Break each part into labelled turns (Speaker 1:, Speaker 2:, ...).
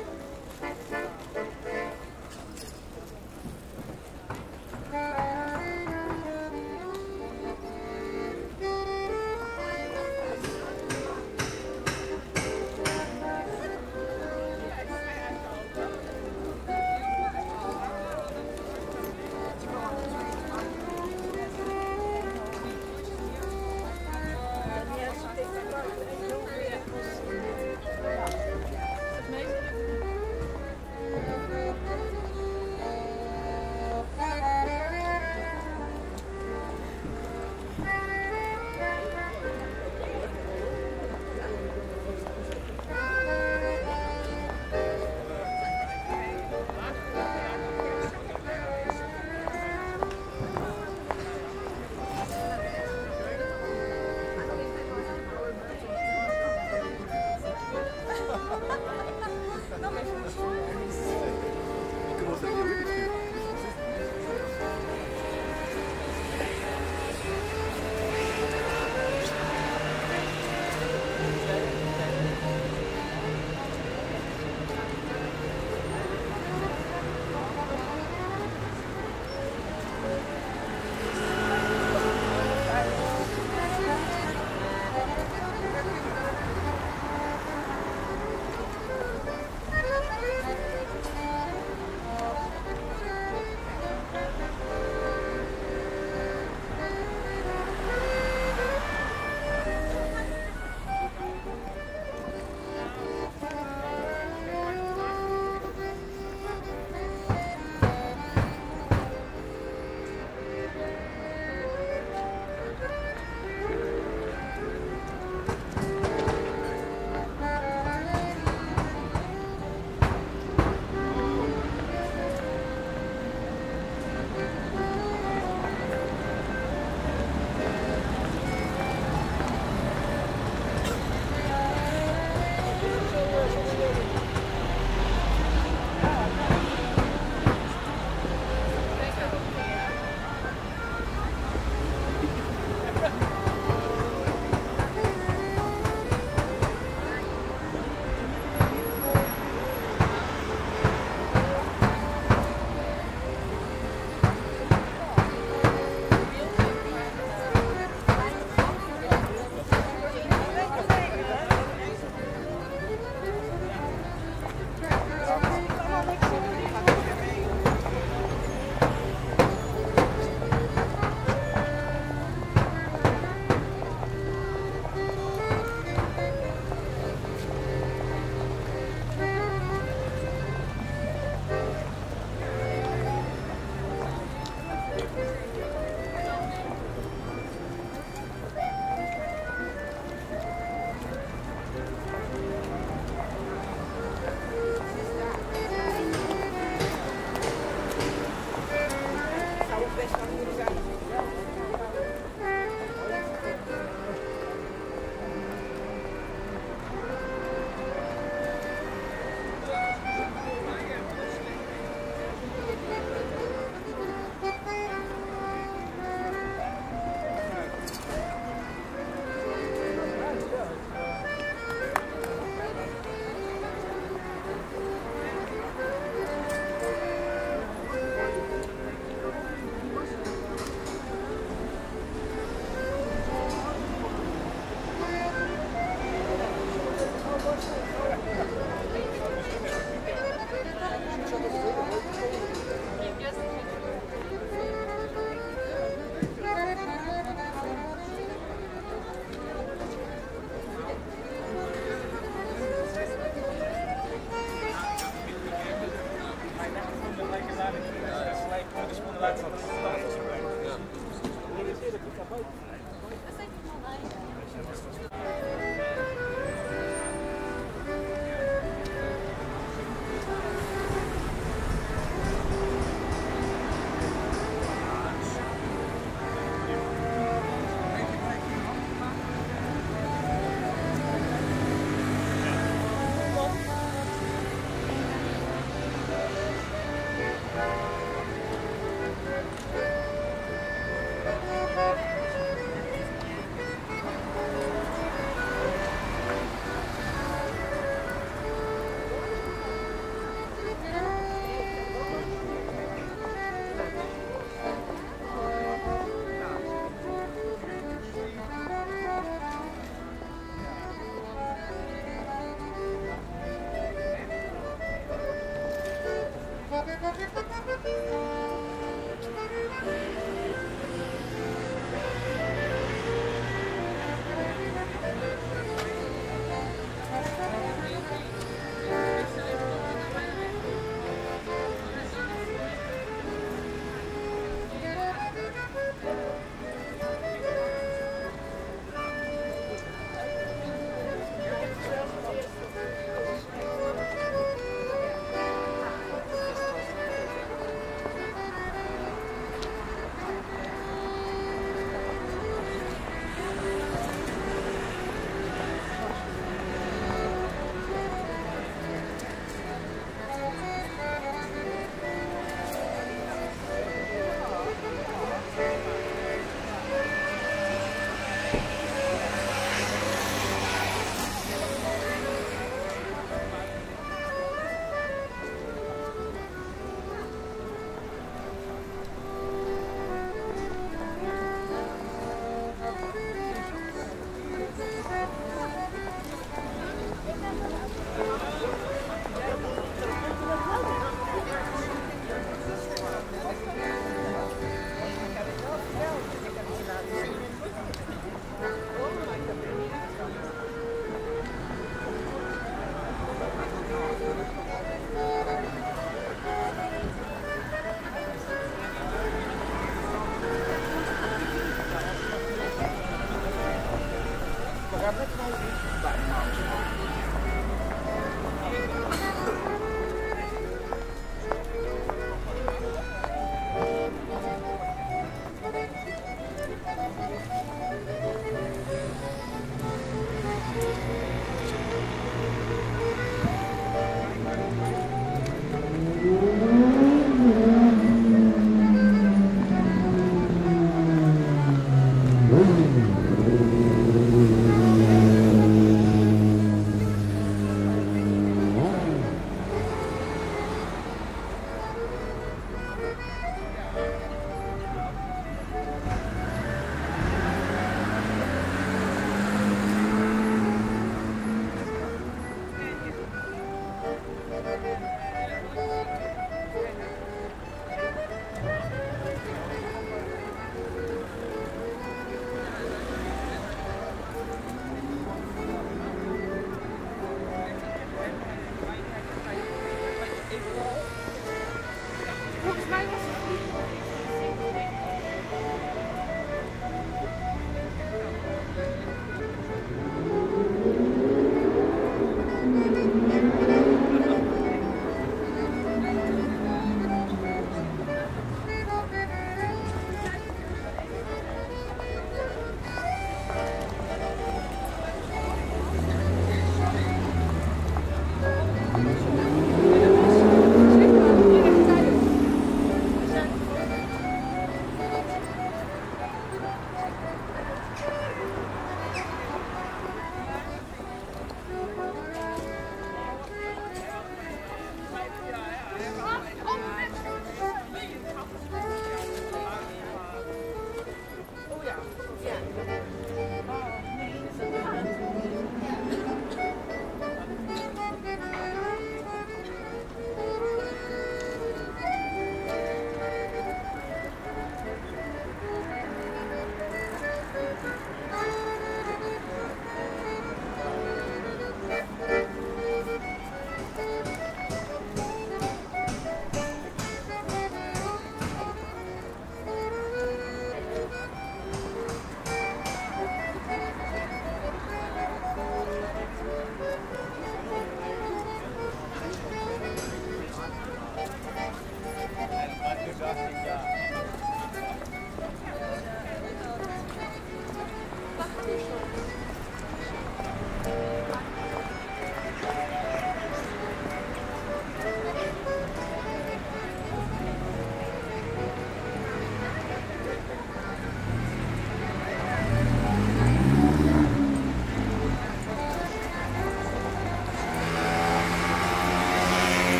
Speaker 1: Thank you.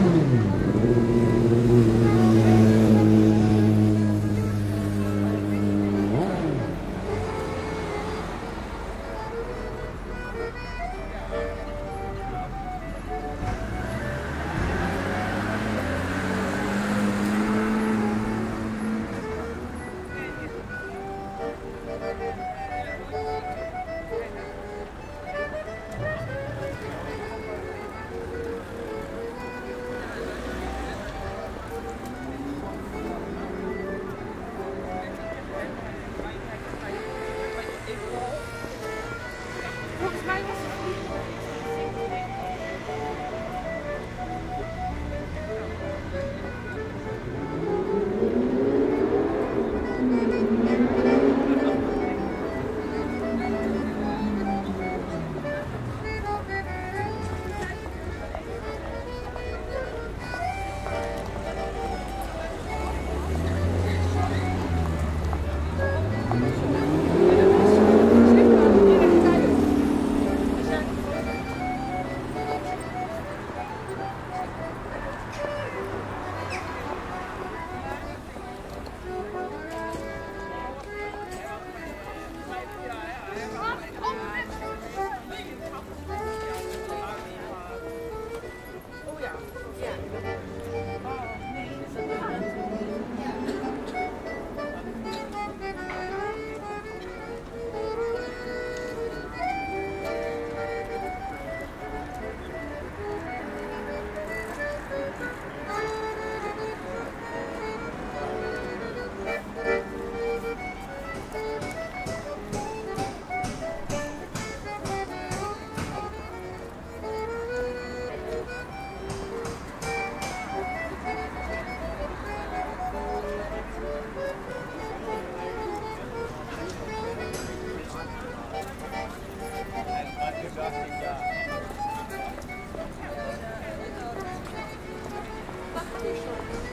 Speaker 1: Ooh.
Speaker 2: 结束。